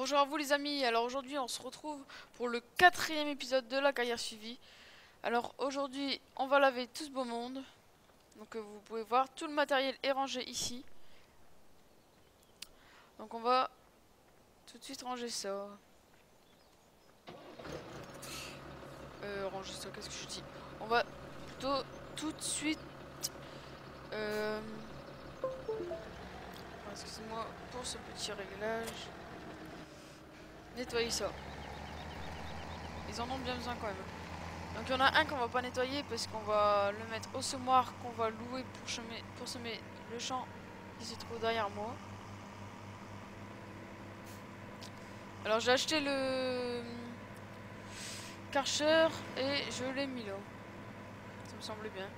bonjour à vous les amis, alors aujourd'hui on se retrouve pour le quatrième épisode de la carrière suivie. Alors aujourd'hui on va laver tout ce beau monde. Donc euh, vous pouvez voir, tout le matériel est rangé ici. Donc on va tout de suite ranger ça. Euh, ranger ça, qu'est-ce que je dis? On va plutôt tout de suite... Euh, excusez-moi pour ce petit réglage. Nettoyer ça. Ils en ont bien besoin quand même. Donc il y en a un qu'on va pas nettoyer parce qu'on va le mettre au semoir qu'on va louer pour semer, le champ qui se trouve derrière moi. Alors j'ai acheté le Karcher et je l'ai mis là. Ça me semblait bien.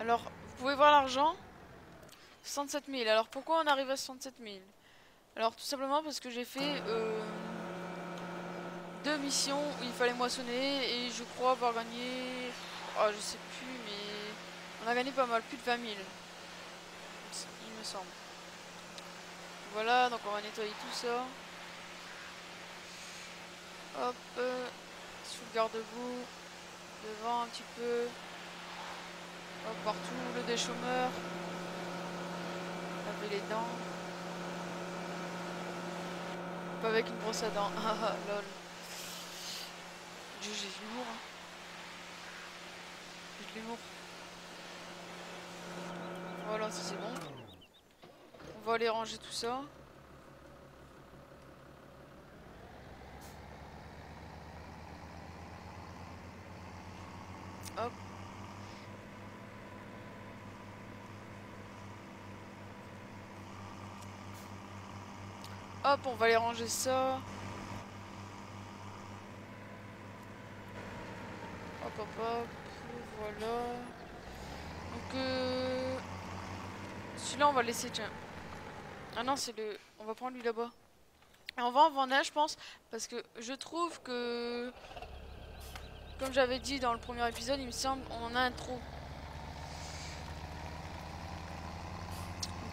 Alors, vous pouvez voir l'argent. 67 000. Alors, pourquoi on arrive à 67 000 Alors, tout simplement parce que j'ai fait euh, deux missions où il fallait moissonner et je crois avoir gagné... Oh, je sais plus, mais on a gagné pas mal, plus de 20 000. Il me semble. Voilà, donc on va nettoyer tout ça. Hop, sous le garde-boue, devant un petit peu partout, le déchômeur. Laver les dents. Pas avec une brosse à dents. Ah ah, lol. J'ai de l'humour. Hein. J'ai de l'humour. Voilà, ça c'est bon. On va aller ranger tout ça. Hop. Hop, on va aller ranger ça. Hop, hop, hop. Voilà. Donc, euh... celui-là, on va laisser, tiens. Ah non, c'est le... On va prendre lui là-bas. Et on va en vendre un, je pense, parce que je trouve que... Comme j'avais dit dans le premier épisode, il me semble, on en a un trop.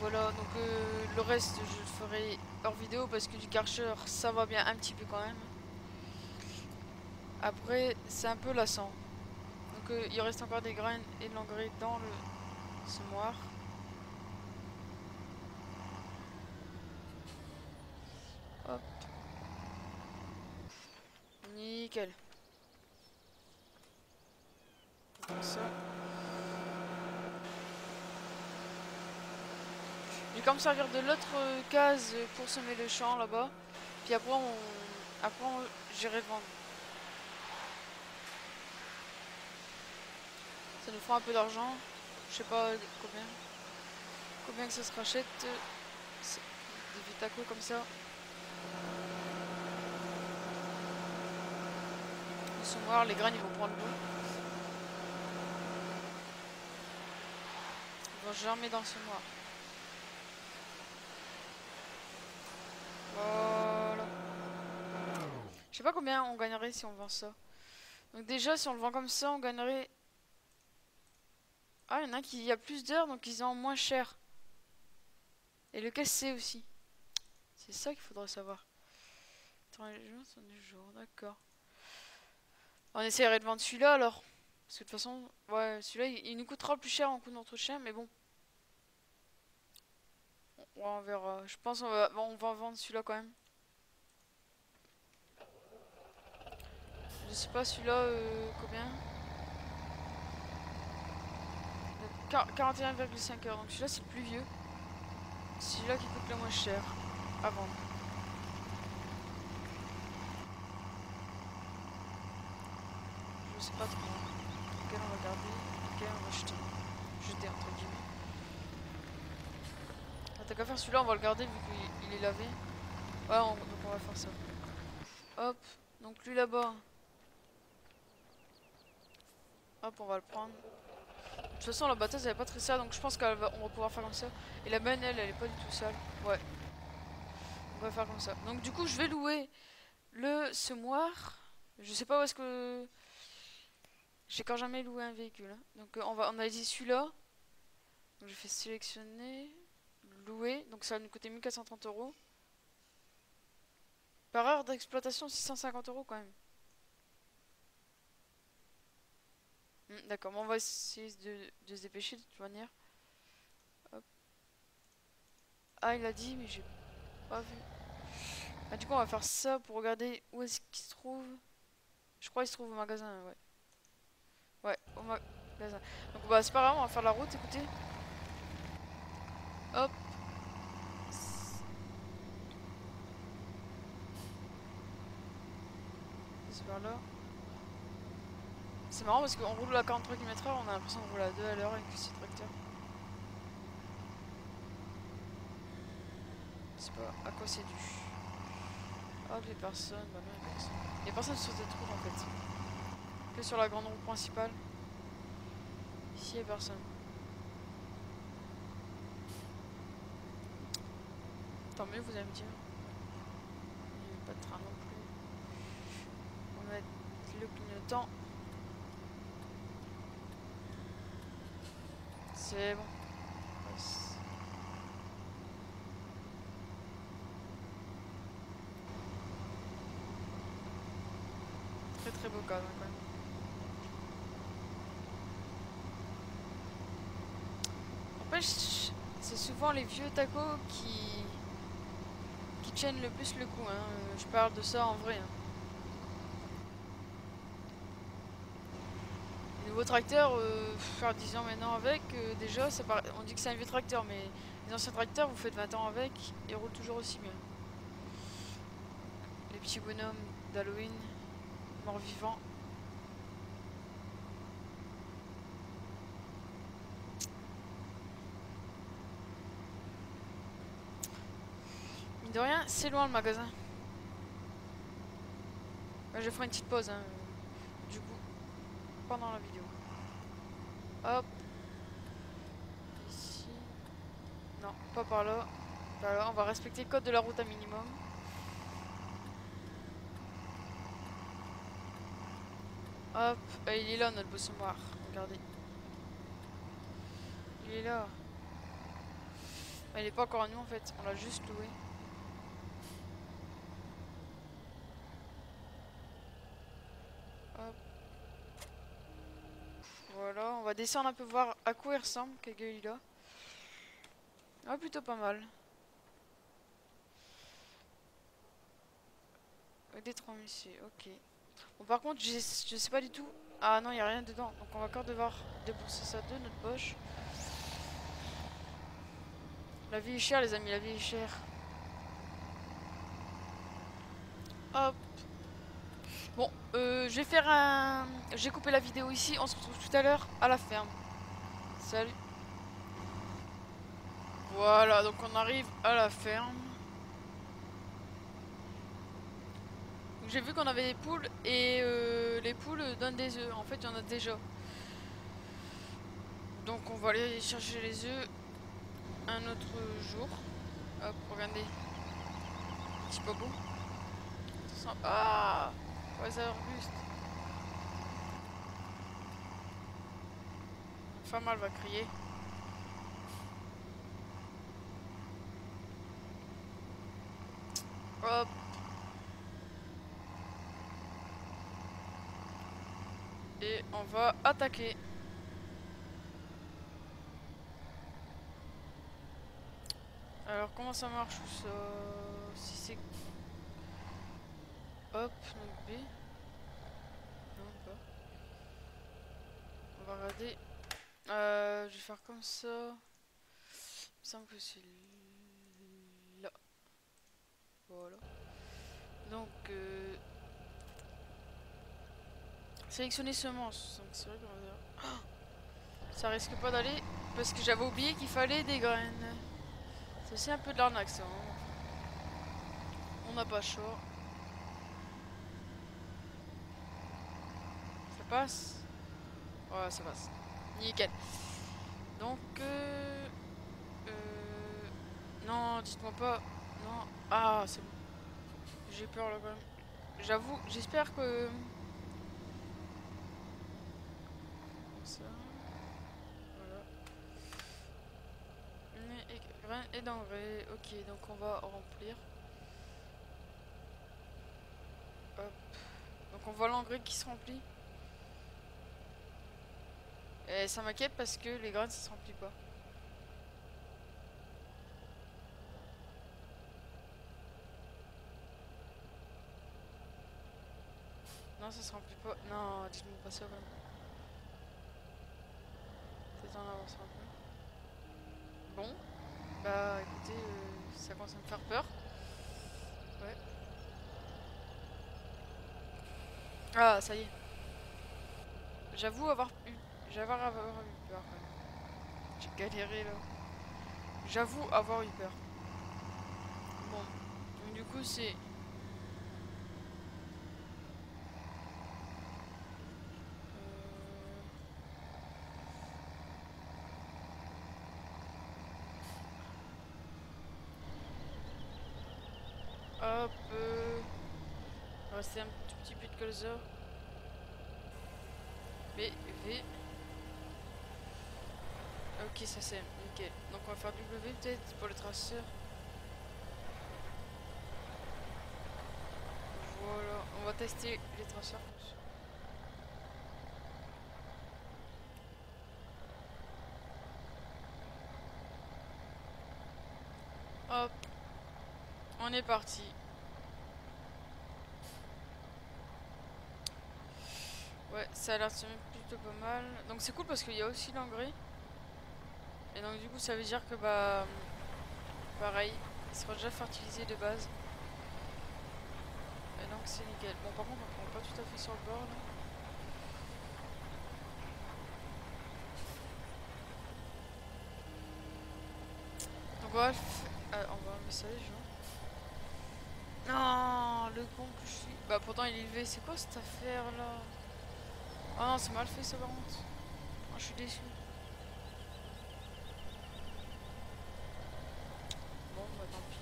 Voilà, donc euh, le reste, je le ferai hors vidéo parce que du Karcher, ça va bien un petit peu quand même. Après, c'est un peu lassant. Donc euh, il reste encore des graines et de l'engrais dans le semoir. Hop. Nickel. Ça. Je vais quand même servir de l'autre case pour semer le champ là-bas. Puis après, on... après j'irai vendre. Ça nous fera un peu d'argent. Je sais pas combien. Combien que ça se rachète. Des vitacos comme ça. Ils sont les graines ils vont prendre l'eau. Ils vont germer dans ce noir. Voilà. Je sais pas combien on gagnerait si on vend ça. Donc déjà, si on le vend comme ça, on gagnerait... Ah, il y en a qui y a plus d'heures, donc ils ont moins cher. Et le c'est aussi. C'est ça qu'il faudrait savoir. les jours sont des jours, d'accord. On essaierait de vendre celui-là alors. Parce que de toute façon, ouais, celui-là, il, nous coûtera plus cher en coup d'entretien, mais bon. On verra. Je pense qu'on va, on va vendre celui-là quand même. Sais pas celui-là euh, combien. 41,5 heures. Donc celui-là c'est le plus vieux. Celui-là qui coûte le moins cher à vendre. Je sais pas trop. Lequel on va garder, lequel on va jeter. Jeter entre guillemets. T'as qu'à faire celui-là, on va le garder vu qu'il est lavé. Ouais, donc on va faire ça. Hop, donc lui là-bas. Hop, on va le prendre. De toute façon, la bataille elle est pas très sale, donc je pense qu'on va, va pouvoir faire comme ça. Et la benne, elle, elle est pas du tout sale. Ouais. On va faire comme ça. Donc du coup, je vais louer le semoir. Je sais pas où est-ce que... J'ai quand jamais loué un véhicule. Hein. Donc euh, on, va, on a dit celui-là. Je fais sélectionner. louer, donc ça va nous coûter 1430 euros. Par heure d'exploitation, 650 euros quand même. Hmm, d'accord, on va essayer de, se dépêcher de toute manière. Ah, il a dit, mais j'ai pas vu. Ah, du coup, on va faire ça pour regarder où est-ce qu'il se trouve. Je crois qu'il se trouve au magasin, ouais. Ouais, au magasin. Donc, bah, c'est pas grave, on va faire la route, écoutez. Hop. C'est par là. C'est marrant parce qu'on roule à 43 km/h, on a l'impression de rouler à 2 à l'heure avec ce tracteur. Sais pas à quoi c'est dû. Hop, les personnes, bah non, les personnes. Les personnes sur cette route en fait. Que sur la grande route principale. Ici, il n'y a personne. Tant mieux, vous allez me dire. Il n'y a pas de train non plus. On va mettre le clignotant. C'est bon. Très très beau cadre quand même. En fait, c'est souvent les vieux tacos qui qui tiennent le plus le coup. Hein. Je parle de ça en vrai. Hein. Nouveau tracteur, euh, faire 10 ans maintenant avec, euh, déjà, on dit que c'est un vieux tracteur, mais les anciens tracteurs, vous faites 20 ans avec, ils roulent toujours aussi bien. Les petits bonhommes d'Halloween, morts vivants. Mine de rien, c'est loin le magasin. je ferai une petite pause, hein, pendant la vidéo. Hop. Ici. Non, pas par là. On va respecter le code de la route à minimum. Hop. Ah, il est là notre bosson noir. Regardez. Il est là. Il est pas encore à nous en fait. On l'a juste loué. on va descendre un peu voir à quoi il ressemble, il a. Ah, plutôt pas mal. Des 3000 ici, ok. Bon, par contre, je sais pas du tout. Ah non, il a rien dedans. Donc, on va encore devoir débourser ça de notre poche. La vie est chère, les amis, la vie est chère. Hop. Bon, euh, je un... J'ai coupé la vidéo ici, on se retrouve tout à l'heure à la ferme. Salut. Voilà, donc on arrive à la ferme. J'ai vu qu'on avait des poules et euh, les poules donnent des œufs. En fait, il y en a déjà. Donc on va aller chercher les œufs un autre jour. Hop, regardez. Petit bobo. Ah Femme, elle va crier. Hop. Et on va attaquer. Alors comment ça marche ça? Si c'est Hop, donc B. Non, pas. On va regarder. Euh, je vais faire comme ça. Il me semble que c'est là. Voilà. Donc, euh, sélectionner semences. Donc, c'est vrai qu'on va dire. Oh ça risque pas d'aller parce que j'avais oublié qu'il fallait des graines. C'est aussi un peu de l'arnaque ça. Hein. On n'a pas chaud. Passe Ouais, ça passe. Nickel. Donc, euh, euh, non, dites-moi pas. Non. Ah, c'est bon. J'ai peur là quand même. J'avoue, j'espère que... Ça. Voilà. Et d'engrais. Ok, donc on va remplir. Hop. Donc on voit l'engrais qui se remplit. Et ça m'inquiète parce que les graines ça se remplit pas. Non, ça se remplit pas. Non, dis-moi pas ça. Peut-être en avançant un peu. Bon. Bah écoutez, euh, ça commence à me faire peur. Ouais. Ah, ça y est. J'avoue avoir eu... Avoir eu peur. J'ai galéré là. J'avoue avoir eu peur. Bon. Donc du coup c'est... Hop. Euh... Rester un tout petit peu de colza. V. Ok, ça c'est nickel. Donc on va faire W peut-être pour le traceur. Voilà, on va tester les traceurs. Hop, on est parti. Ouais, ça a l'air plutôt pas mal. Donc c'est cool parce qu'il y a aussi l'engrais. Et donc du coup ça veut dire que bah pareil, il sera déjà fertilisé de base. Et donc c'est nickel. Bon par contre on prend pas tout à fait sur le bord là. Donc on va, ah, on va ça les gens. Non, le con que je suis. Bah pourtant il est élevé. C'est quoi cette affaire là Oh non, c'est mal fait ça par contre. Oh, je suis déçu. Bon, bah tant pis.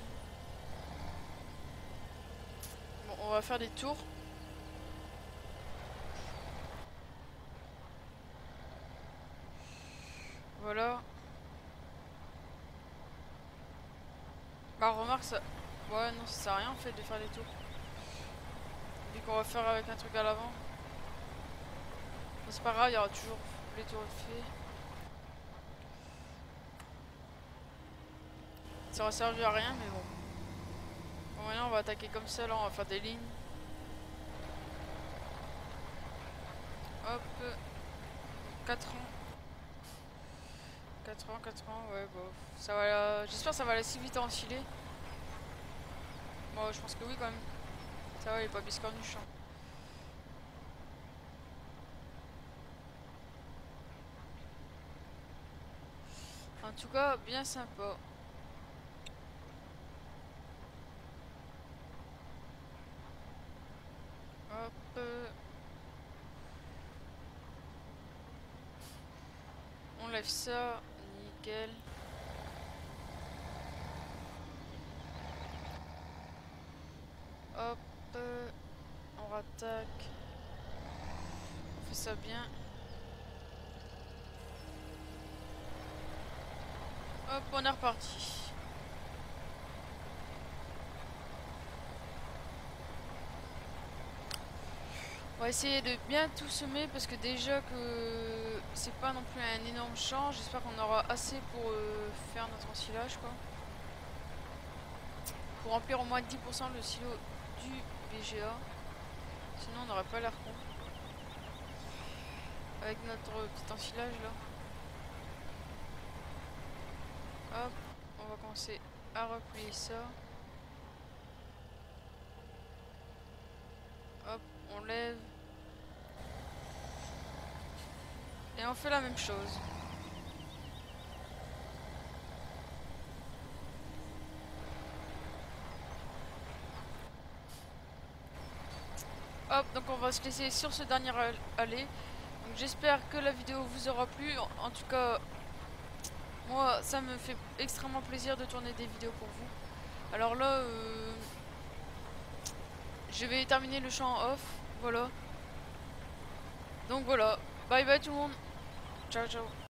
Bon, on va faire des tours. Voilà. Bah remarque ça... Ouais non ça sert à rien en fait de faire des tours. Vu qu'on va faire avec un truc à l'avant. C'est pas grave, il y aura toujours les tours faits. Ça va servir à rien, mais bon. Bon, maintenant on va attaquer comme ça, là on va faire des lignes. Hop. 4 ans. 4 ans, 4 ans, ouais, bon. Ça va. J'espère que ça va aller si vite à enfiler. Bon, je pense que oui quand même. Ça va, il est pas biscornuche. Hein. En tout cas, bien sympa. Hop. Ça. Nickel. Hop. On rattaque. On fait ça bien. Hop, on est reparti. On va essayer de bien tout semer parce que déjà que c'est pas non plus un énorme champ. J'espère qu'on aura assez pour euh, faire notre ensilage quoi. Pour remplir au moins 10% le silo du BGA. Sinon on n'aurait pas l'air con. Avec notre petit ensilage là. Hop, on va commencer à replier ça. Hop, on lève. Et on fait la même chose. Hop, donc on va se laisser sur ce dernier aller. j'espère que la vidéo vous aura plu. En tout cas, moi, ça me fait extrêmement plaisir de tourner des vidéos pour vous. Alors là, euh, je vais terminer le champ off. Voilà. Donc voilà. Bye bye tout le monde. Jojo.